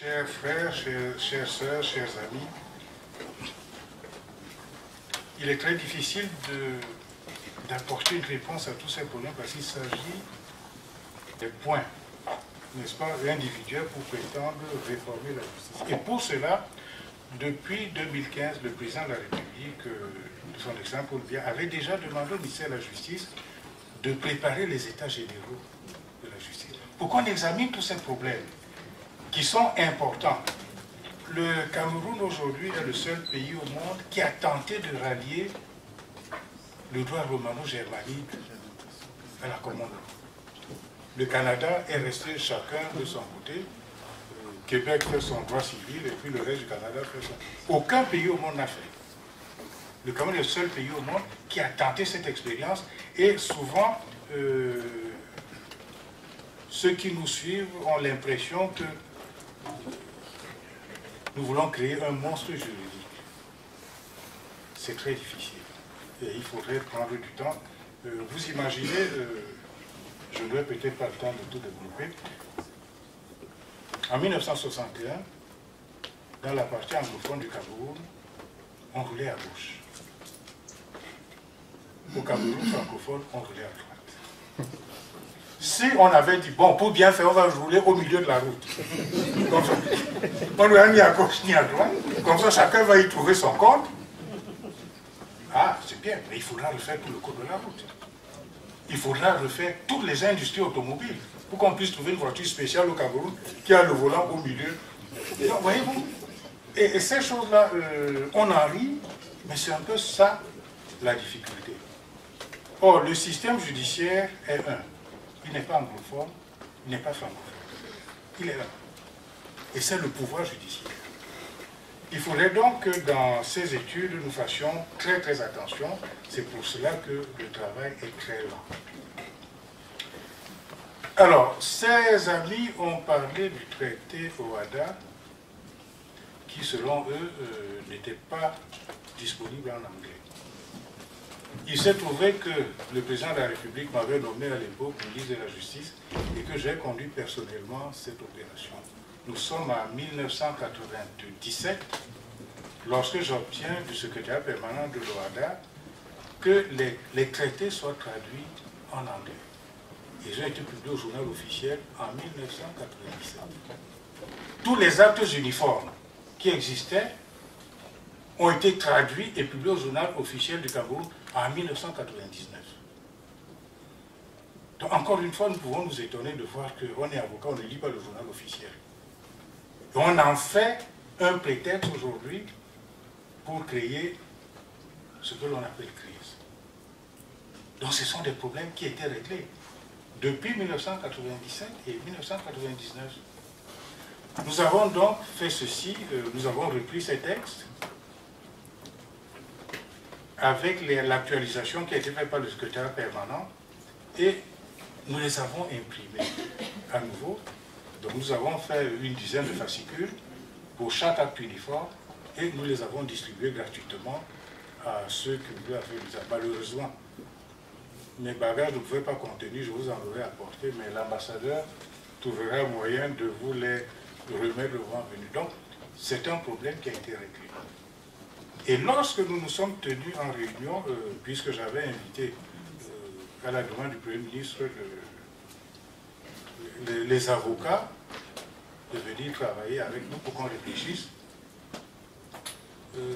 Chers frères, chers, chères sœurs, chers amis, il est très difficile d'apporter une réponse à tous ces problèmes parce qu'il s'agit des points, n'est-ce pas, individuels pour prétendre réformer la justice. Et pour cela, depuis 2015, le président de la République, euh, son excellence Paul avait déjà demandé au ministère de la Justice de préparer les états généraux de la justice. Pour qu'on examine tous ces problèmes? Qui sont importants. Le Cameroun aujourd'hui est le seul pays au monde qui a tenté de rallier le droit romano-germanique à la commune. Le Canada est resté chacun de son côté. Québec fait son droit civil et puis le reste du Canada fait son. Aucun pays au monde n'a fait. Le Cameroun est le seul pays au monde qui a tenté cette expérience et souvent euh, ceux qui nous suivent ont l'impression que nous voulons créer un monstre juridique. C'est très difficile. Et il faudrait prendre du temps. Euh, vous imaginez, euh, je n'aurai peut-être pas le temps de tout développer. En 1961, dans la partie anglophone du Cameroun, on roulait à gauche. Au Cameroun francophone, on roulait à droite. Si on avait dit, bon, pour bien faire, on va rouler au milieu de la route. On ne va ni à gauche ni à droite. Comme ça, chacun va y trouver son compte. Ah, c'est bien, mais il faudra refaire tout le code de la route. Il faudra refaire toutes les industries automobiles pour qu'on puisse trouver une voiture spéciale au Cameroun qui a le volant au milieu. Voyez-vous et, ces choses-là, euh, on en rit, mais c'est un peu ça la difficulté. Or, le système judiciaire est un. Il n'est pas anglophone, il n'est pas francophone. Il est là. Et c'est le pouvoir judiciaire. Il faudrait donc que dans ces études, nous fassions très très attention. C'est pour cela que le travail est très lent. Alors, ces amis ont parlé du traité OADA, qui selon eux euh, n'était pas disponible en anglais. Il s'est trouvé que le président de la République m'avait nommé à l'époque ministre de la Justice et que j'ai conduit personnellement cette opération. Nous sommes en 1997, lorsque j'obtiens du secrétaire permanent de l'OADA que les, traités soient traduits en anglais. Ils ont été publiés au journal officiel en 1997. Tous les actes uniformes qui existaient ont été traduits et publiés au journal officiel du Cameroun en 1999. Donc encore une fois, nous pouvons nous étonner de voir qu'on est avocat, on ne lit pas le journal officiel. On en fait un prétexte aujourd'hui pour créer ce que l'on appelle crise. Donc ce sont des problèmes qui étaient réglés depuis 1997 et 1999. Nous avons donc fait ceci, euh, nous avons repris ces textes, avec l'actualisation qui a été faite par le secrétaire permanent et nous les avons imprimés à nouveau. Donc nous avons fait une dizaine de fascicules pour chaque acte uniforme et nous les avons distribués gratuitement à ceux qui voulaient faire. Malheureusement, mes bagages ne pouvaient pas contenir, je vous en aurais apporté, mais l'ambassadeur trouvera moyen de vous les remettre le moment venu. Donc, c'est un problème qui a été réglé. Et lorsque nous nous sommes tenus en réunion, euh, puisque j'avais invité euh, à la demande du Premier ministre les, avocats de venir travailler avec nous pour qu'on réfléchisse, euh,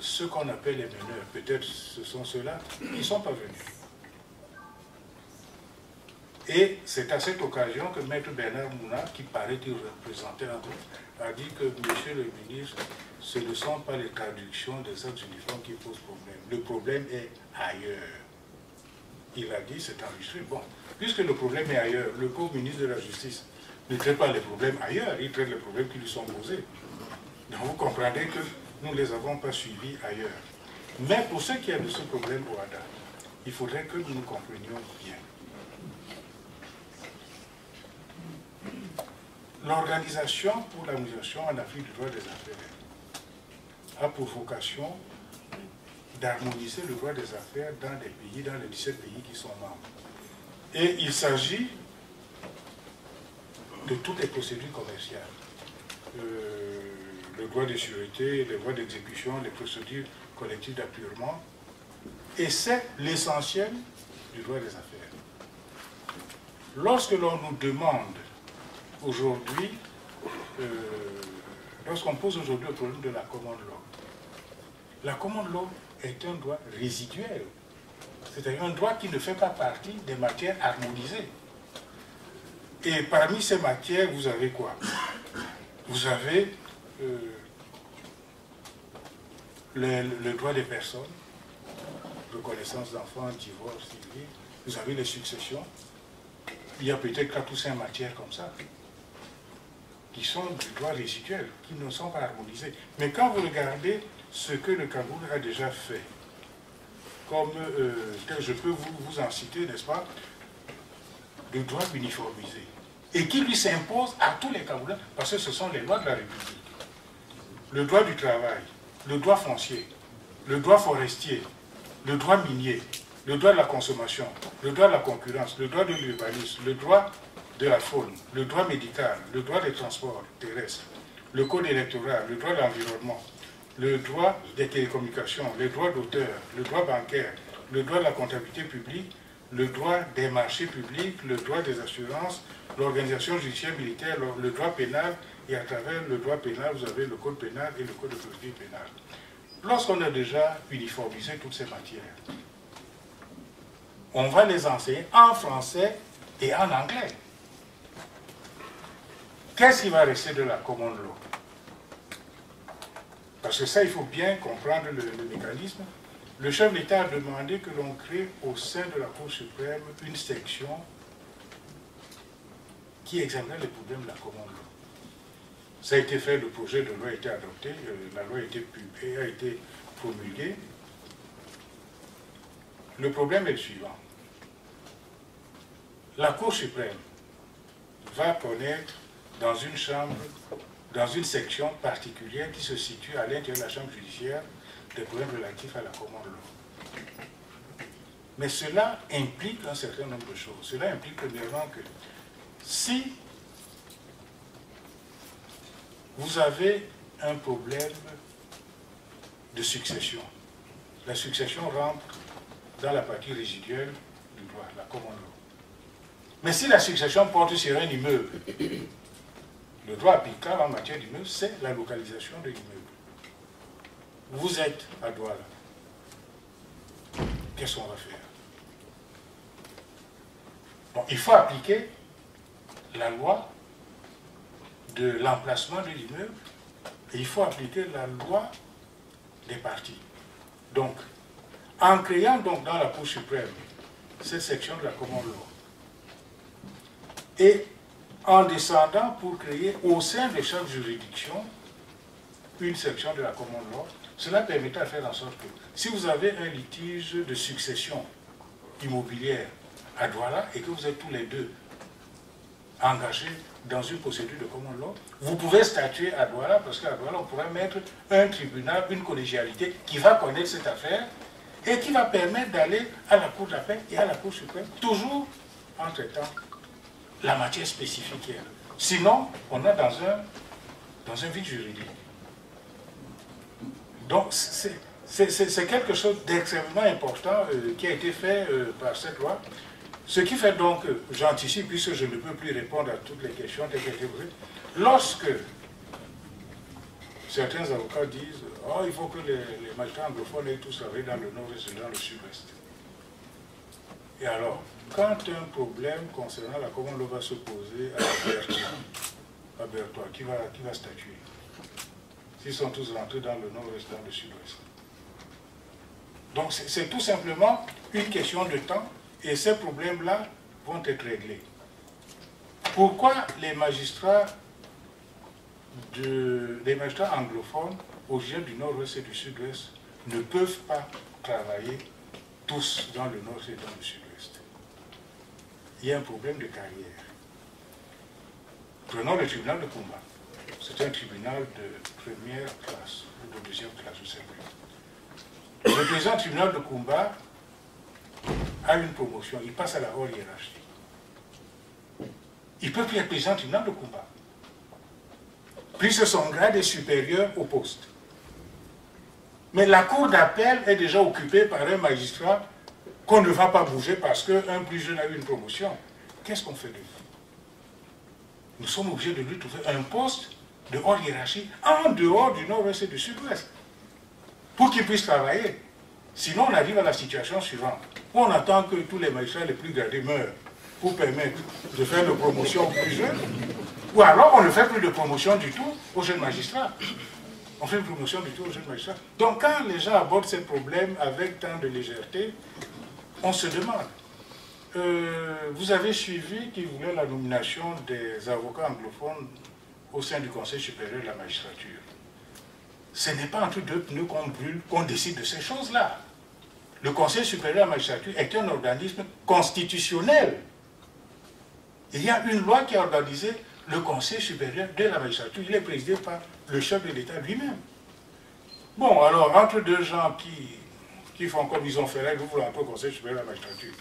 ce qu'on appelle les meneurs, peut-être ce sont ceux-là, qui ne sont pas venus. Et c'est à cette occasion que Maître Bernard Mouna, qui paraît représenter un groupe, a dit que Monsieur le ministre, ce ne sont pas les traductions des actes uniformes qui posent problème. Le problème est ailleurs. Il a dit, c'est enregistré. Bon, puisque le problème est ailleurs, le pauvre ministre de la Justice ne traite pas les problèmes ailleurs, il traite les problèmes qui lui sont posés. Donc vous comprenez que nous ne les avons pas suivis ailleurs. Mais pour ce qui est de ce problème au HADA, il faudrait que nous nous comprenions bien. L'Organisation pour l'harmonisation en Afrique du droit des affaires a pour vocation d'harmoniser le droit des affaires dans les pays, dans les 17 pays qui sont membres. Et il s'agit de toutes les procédures commerciales. euh, le droit de sûreté, les droits d'exécution, les procédures collectives d'appurement. Et c'est l'essentiel du droit des affaires. Lorsque l'on nous demande aujourd'hui, euh, lorsqu'on pose aujourd'hui le problème de la commande law, la commande law est un droit résiduel, c'est-à-dire un droit qui ne fait pas partie des matières harmonisées. Et parmi ces matières, vous avez quoi? Vous avez euh, le, droit des personnes, reconnaissance d'enfants, divorce, vous avez les successions. Il y a peut-être quatre ou cinq matières comme ça qui sont du droit résiduel, qui ne sont pas harmonisées. Mais quand vous regardez ce que le Cameroun a déjà fait, comme euh, je peux vous, vous en citer, n'est-ce pas, le droit uniformisé, et qui lui s'impose à tous les Camerounais, parce que ce sont les lois de la République. Le droit du travail, le droit foncier, le droit forestier, le droit minier, le droit de la consommation, le droit de la concurrence, le droit de l'urbanisme, le droit de la faune, le droit médical, le droit des transports terrestres, le code électoral, le droit de l'environnement, le droit des télécommunications, le droit d'auteur, le droit bancaire, le droit de la comptabilité publique, le droit des marchés publics, le droit des assurances, l'organisation judiciaire militaire, le droit pénal, et à travers le droit pénal, vous avez le code pénal et le code de procédure pénale. Lorsqu'on a déjà uniformisé toutes ces matières, on va les enseigner en français et en anglais. Qu'est-ce qui va rester de la commande law? Parce que ça, il faut bien comprendre le, mécanisme. Le chef d'État a demandé que l'on crée au sein de la Cour suprême une section qui examinerait les problèmes de la commande. Ça a été fait, le projet de loi a été adopté, euh, la loi a été publiée, a été promulguée. Le problème est le suivant. La Cour suprême va connaître dans une chambre, dans une section particulière qui se situe à l'intérieur de la chambre judiciaire des problèmes relatifs à la commande law. Mais cela implique un certain nombre de choses. Cela implique premièrement que si vous avez un problème de succession. La succession rentre dans la partie résiduelle du droit, la common law. Mais si la succession porte sur un immeuble, le droit applicable en matière d'immeuble, c'est la localisation de l'immeuble. Vous êtes à Douala. Qu'est-ce qu'on va faire? Il faut appliquer la loi de l'emplacement de l'immeuble, il faut appliquer la loi des parties. Donc, en créant donc dans la Cour suprême cette section de la common law, et en descendant pour créer au sein de chaque juridiction une section de la common law, cela permettra de faire en sorte que si vous avez un litige de succession immobilière à Douala et que vous êtes tous les deux engagés dans une procédure de common law, vous pouvez statuer à Douala, parce qu'à Douala, on pourra mettre un tribunal, une collégialité qui va connaître cette affaire et qui va permettre d'aller à la Cour d'appel et à la Cour suprême, toujours en traitant la matière spécifique. Sinon, on est dans un, vide juridique. Donc, c'est quelque chose d'extrêmement important euh, qui a été fait euh, par cette loi. Ce qui fait donc, j'anticipe, puisque je ne peux plus répondre à toutes les questions telles qu'elles posées, lorsque certains avocats disent oh, il faut que les, magistrats anglophones aient tous travaillé dans le nord-est et dans le sud-ouest. Et alors, quand un problème concernant la commande va se poser à Bertois, qui va, statuer? S'ils sont tous rentrés dans le nord-est, dans le sud-ouest. Donc c'est tout simplement une question de temps et ces problèmes-là vont être réglés. Pourquoi les magistrats, les magistrats anglophones, originaires du nord-ouest et du sud-ouest, ne peuvent pas travailler tous dans le nord et dans le sud-ouest? Il y a un problème de carrière. Prenons le tribunal de combat. C'est un tribunal de première classe ou de deuxième classe, je plus. Le président tribunal de combat a une promotion, il passe à la haute hiérarchie. Il peut plus être président tribunal de combat. puisque son grade est supérieur au poste. Mais la cour d'appel est déjà occupée par un magistrat qu'on ne va pas bouger parce qu'un plus jeune a eu une promotion. Qu'est-ce qu'on fait de lui? Nous sommes obligés de lui trouver un poste de haute hiérarchie en dehors du nord-ouest et du sud-ouest pour qu'il puisse travailler. Sinon, on arrive à la situation suivante. On attend que tous les magistrats les plus gradés meurent pour permettre de faire une promotion aux plus jeunes. Ou alors, on ne fait plus de promotion du tout aux jeunes magistrats. On fait une promotion du tout aux jeunes magistrats. Donc, quand les gens abordent ces problèmes avec tant de légèreté, on se demande. Euh, vous avez suivi qui voulait la nomination des avocats anglophones au sein du Conseil supérieur de la magistrature. Ce n'est pas entre deux pneus qu'on brûle qu'on décide de ces choses-là. Le Conseil supérieur de la magistrature est un organisme constitutionnel. Il y a une loi qui a organisé le Conseil supérieur de la magistrature. Il est présidé par le chef de l'État lui-même. Bon, alors, entre deux gens qui, qui font comme ils ont fait là, vous voulez entrer au Conseil supérieur de la magistrature.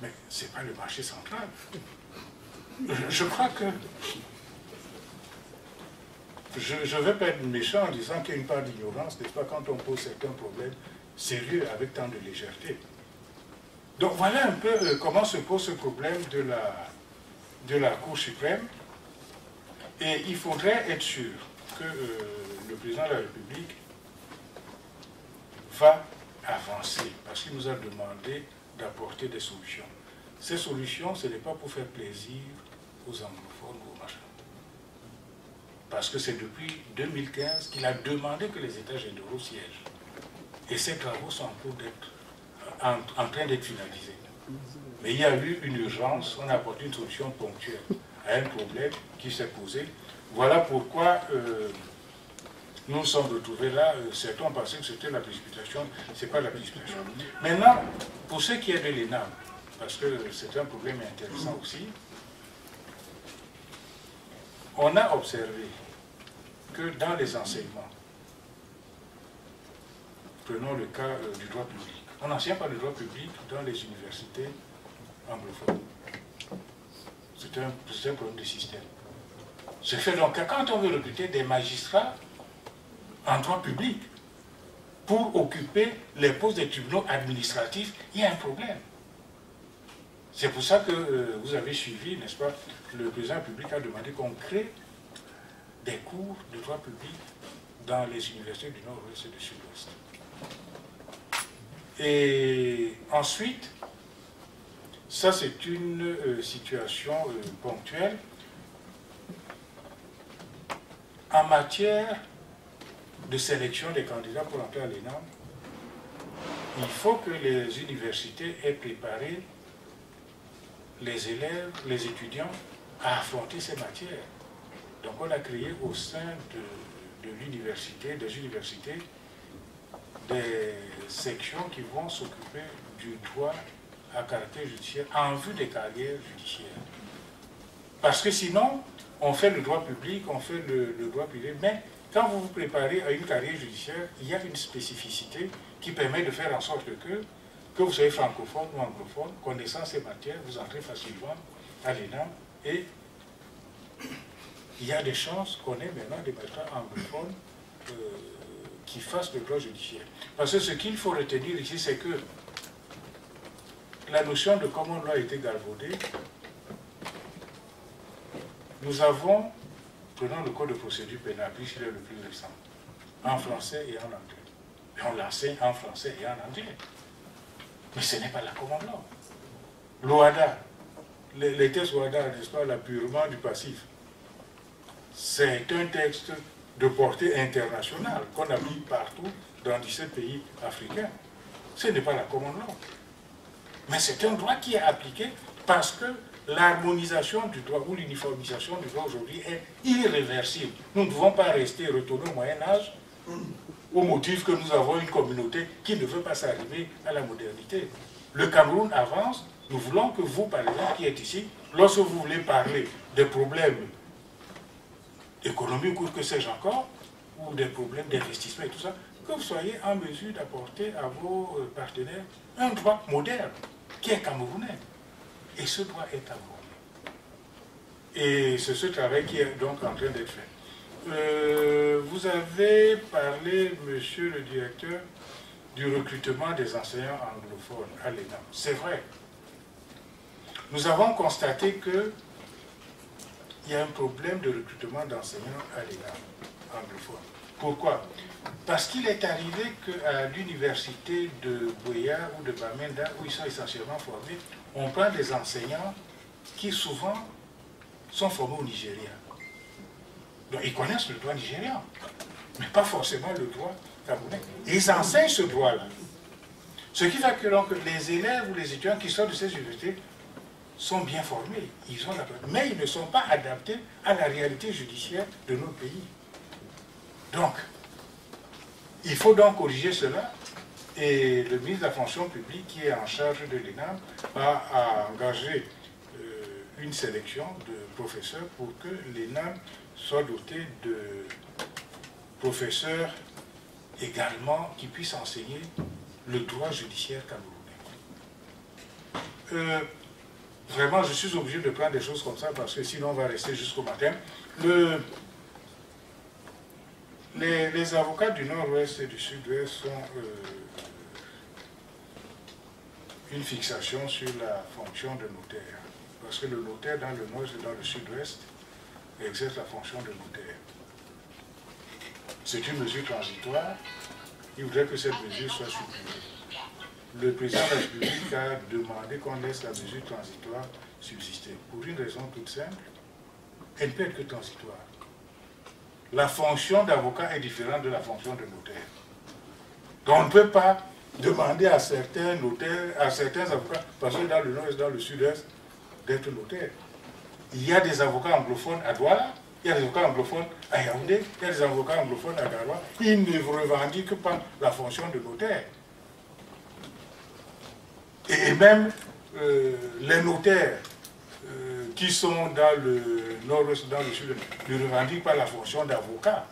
Mais ce n'est pas le marché central. je crois que je ne vais pas être méchant en disant qu'il y a une part d'ignorance, n'est-ce pas, quand on pose certains problèmes sérieux avec tant de légèreté. Donc voilà un peu euh, comment se pose ce problème de la, de la Cour suprême. Et il faudrait être sûr que euh, le président de la République va avancer, parce qu'il nous a demandé d'apporter des solutions. Ces solutions, ce n'est pas pour faire plaisir aux anglophones parce que c'est depuis 2015 qu'il a demandé que les États généraux siègent. Et ces travaux sont en, cours en, train d'être finalisés. Mais il y a eu une urgence, on a apporté une solution ponctuelle à un problème qui s'est posé. Voilà pourquoi euh, nous sommes retrouvés là. Euh, certains pensaient que c'était la précipitation. Ce n'est pas la précipitation. Maintenant, pour ce qui est de l'ENAM, parce que c'est un problème intéressant aussi, on a observé que dans les enseignements, prenons le cas euh, du droit public, on n'enseigne pas le droit public dans les universités anglophones. C'est un, problème de système. C'est fait donc quand on veut recruter des magistrats en droit public pour occuper les postes des tribunaux administratifs, il y a un problème. C'est pour ça que euh, vous avez suivi, n'est-ce pas, le président public a demandé qu'on crée des cours de droit public dans les universités du Nord-Ouest et du Sud-Ouest. Et ensuite, ça c'est une euh, situation euh, ponctuelle. En matière de sélection des candidats pour entrer à l'ENAM, il faut que les universités aient préparé les élèves, les étudiants à affronter ces matières. Donc on a créé au sein de, l'université, des universités, des sections qui vont s'occuper du droit à caractère judiciaire en vue des carrières judiciaires. Parce que sinon, on fait le droit public, on fait le, droit privé, mais quand vous vous préparez à une carrière judiciaire, il y a une spécificité qui permet de faire en sorte que, que vous soyez francophone ou anglophone, connaissant ces matières, vous entrez facilement à l'ENAM et il y a des chances qu'on ait maintenant des magistrats anglophones euh, qui fassent le droit judiciaire. Parce que ce qu'il faut retenir ici, c'est que la notion de common law a été galvaudée. Nous avons, prenons le code de procédure pénale, puisqu'il est le plus récent, en français et en anglais. Et on l'enseigne en français et en anglais. Mais ce n'est pas la common law. L'OADA, les, les tests OADA, n'est-ce pas, du passif, c'est un texte de portée internationale qu'on applique partout dans 17 pays africains. Ce n'est pas la common law. Mais c'est un droit qui est appliqué parce que l'harmonisation du droit ou l'uniformisation du droit aujourd'hui est irréversible. Nous ne pouvons pas rester retourner au Moyen Âge au motif que nous avons une communauté qui ne veut pas s'arriver à la modernité. Le Cameroun avance. Nous voulons que vous, par exemple, qui êtes ici, lorsque vous voulez parler des problèmes économique ou que sais-je encore, ou des problèmes d'investissement et tout ça, que vous soyez en mesure d'apporter à vos euh, partenaires un droit moderne qui est camerounais. Et ce droit est vous. Et c'est ce travail qui est donc en train d'être fait. euh, vous avez parlé, monsieur le directeur, du recrutement des enseignants anglophones à l'ENAM. C'est vrai. Nous avons constaté que il y a un problème de recrutement d'enseignants à l'ENAM anglophones. Pourquoi? Parce qu'il est arrivé qu'à l'université de Boya ou de Bamenda, où ils sont essentiellement formés, on prend des enseignants qui souvent sont formés au Nigeria. Donc ils connaissent le droit nigérian, mais pas forcément le droit camerounais. Ils enseignent ce droit-là. Ce qui fait que les élèves ou les étudiants qui sortent de ces universités sont bien formés, ils ont la... mais ils ne sont pas adaptés à la réalité judiciaire de notre pays. Donc, il faut donc corriger cela. Et le ministre de la fonction publique, qui est en charge de l'ENAM, a, engagé euh, une sélection de professeurs pour que l'ENAM soit doté de professeurs également qui puissent enseigner le droit judiciaire camerounais. Euh, vraiment, je suis obligé de prendre des choses comme ça parce que sinon on va rester jusqu'au matin. Le, les, avocats du nord-ouest et du sud-ouest ont euh, une fixation sur la fonction de notaire. Parce que le notaire dans le nord et dans le sud-ouest exerce la fonction de notaire. C'est une mesure transitoire. Il voudrait que cette mesure soit supprimée. Le président de la République a demandé qu'on laisse la mesure transitoire subsister. Pour une raison toute simple, elle ne peut être que transitoire la fonction d'avocat est différente de la fonction de notaire. Donc on ne peut pas demander à certains notaires, à certains avocats, parce que dans le nord et dans le sud-est, d'être notaire. Il y a des avocats anglophones à Douala, il y a des avocats anglophones à Yaoundé, il y a des avocats anglophones à Garoua. Ils ne revendiquent pas la fonction de notaire. Et même euh, les notaires qui sont dans le nord-ouest, dans le sud, ne revendiquent pas la fonction d'avocat.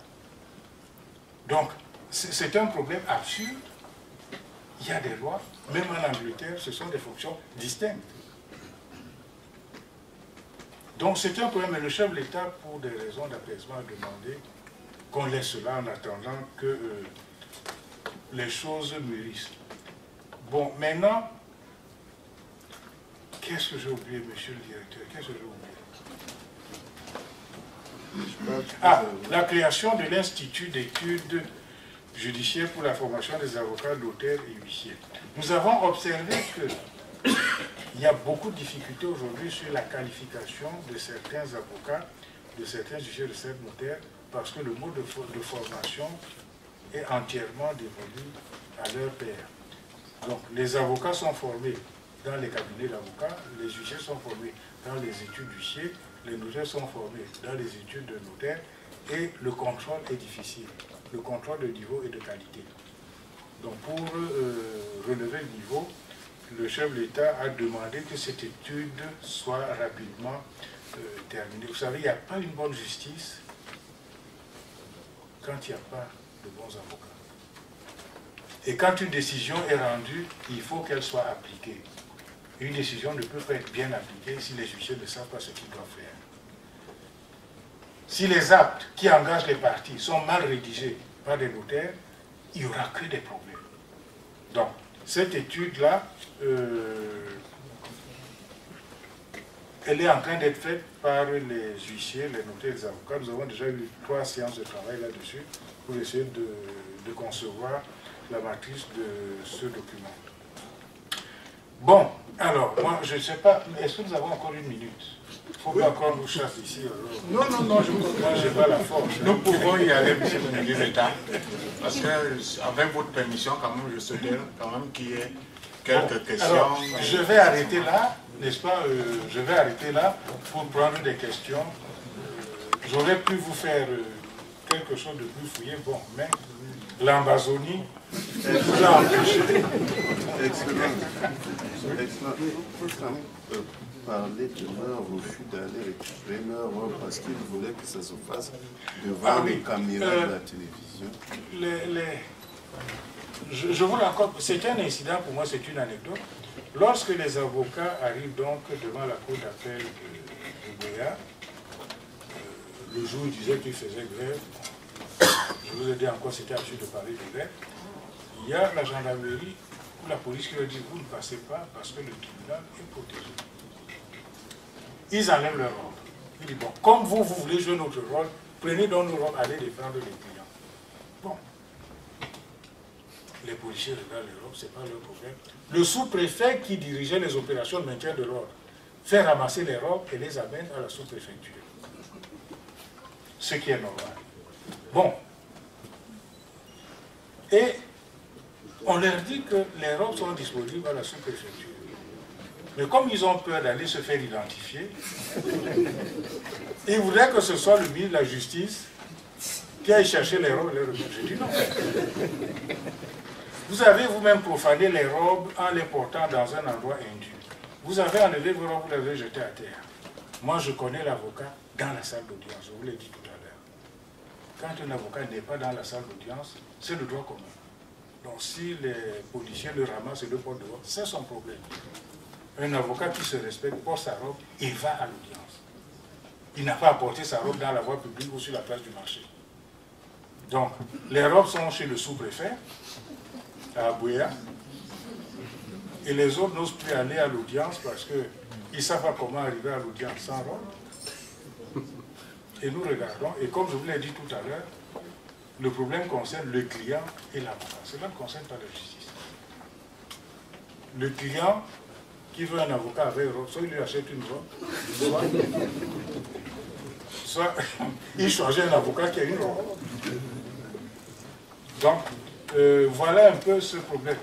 Donc, c'est un problème absurde. Il y a des lois, même en Angleterre, ce sont des fonctions distinctes. Donc c'est un problème, mais le chef de l'État, pour des raisons d'apaisement, a demandé qu'on laisse cela en attendant que euh, les choses mûrissent. Bon, maintenant, Qu'est-ce que j'ai oublié, monsieur le directeur? Qu'est-ce que j'ai oublié? Ah, la création de l'Institut d'études judiciaires pour la formation des avocats, notaires et huissiers. Nous avons observé qu'il y a beaucoup de difficultés aujourd'hui sur la qualification de certains avocats, de certains juges, de certains notaires, parce que le mode de, de formation est entièrement dévolu à leur père. Donc, les avocats sont formés dans les cabinets d'avocats, les juges sont formés dans les études d'huissier, les notaires sont formés dans les études de notaire, et le contrôle est difficile. Le contrôle de niveau et de qualité. Donc pour euh, relever le niveau, le chef de l'État a demandé que cette étude soit rapidement euh, terminée. Vous savez, il n'y a pas une bonne justice quand il n'y a pas de bons avocats. Et quand une décision est rendue, il faut qu'elle soit appliquée une décision ne peut pas être bien appliquée si les juges ne savent pas ce qu'ils doivent faire. Si les actes qui engagent les partis sont mal rédigés par des notaires, il n'y aura que des problèmes. Donc, cette étude-là, euh, elle est en train d'être faite par les huissiers, les notaires, les avocats. Nous avons déjà eu trois séances de travail là-dessus pour essayer de concevoir la matrice de ce document. Bon, alors, moi, je ne sais pas, est-ce que nous avons encore une minute? Il faut pas encore nous chasse ici. Non, non, non, je n'ai pas la force. Nous pouvons y aller, monsieur le ministre d'État, parce qu'avec votre permission, quand même, je souhaiterais quand même qu'il y ait quelques questions. Alors, je vais arrêter là, n'est-ce pas euh, Je vais arrêter là pour prendre des questions. J'aurais pu vous faire euh, quelque chose de plus fouillé, bon, mais l'Ambazonie vous a empêché. Excellent. Excellent. Quand même parler de leur refus d'aller récupérer leur parce qu'ils voulaient que ça se fasse devant ah, les caméras de la euh, télévision. Les, les... Je, je vous encore, c'est un incident pour moi, c'est une anecdote. Lorsque les avocats arrivent donc devant la cour d'appel de, de le jour où il disait qu'il faisait grève, je vous ai dit encore, c'était absurde de de grève, il y a la gendarmerie ou la police qui leur dit, vous ne passez pas parce que le tribunal est protégé. Ils enlèvent leur ordre. Ils disent, bon, comme vous, vous voulez jouer notre rôle, prenez donc nos rôles, allez défendre les clients. Bon. Les policiers regardent les robes, ce n'est pas leur problème. Le sous-préfet qui dirigeait les opérations de maintien de l'ordre fait ramasser les robes et les amène à la sous-préfecture. Ce qui est normal. Bon. Et on leur dit que les robes sont disponibles à la sous-préfecture. Mais comme ils ont peur d'aller se faire identifier, ils voudraient que ce soit le ministre de la Justice qui aille chercher les robes et les remettre. Je dis non. Vous avez vous-même profané les robes en les portant dans un endroit indu. Vous avez enlevé vos robes, vous les avez jetées à terre. Moi, je connais l'avocat dans la salle d'audience, je vous l'ai dit tout à l'heure. Quand un avocat n'est pas dans la salle d'audience, c'est le droit commun. Donc si les policiers le ramassent et le portent dehors, c'est son problème. Un avocat qui se respecte porte sa robe et va à l'audience. Il n'a pas porter sa robe dans la voie publique ou sur la place du marché. Donc, les robes sont chez le sous-préfet, à Abouya, et les autres n'osent plus aller à l'audience parce qu'ils ne savent pas comment arriver à l'audience sans robe. Et nous regardons, et comme je vous l'ai dit tout à l'heure, le problème concerne le client et l'avocat. Cela ne concerne pas la justice. Le client qui veut un avocat avec robe, soit il lui achète une robe, soit, il choisit un avocat qui a une robe. Donc, euh, voilà un peu ce problème.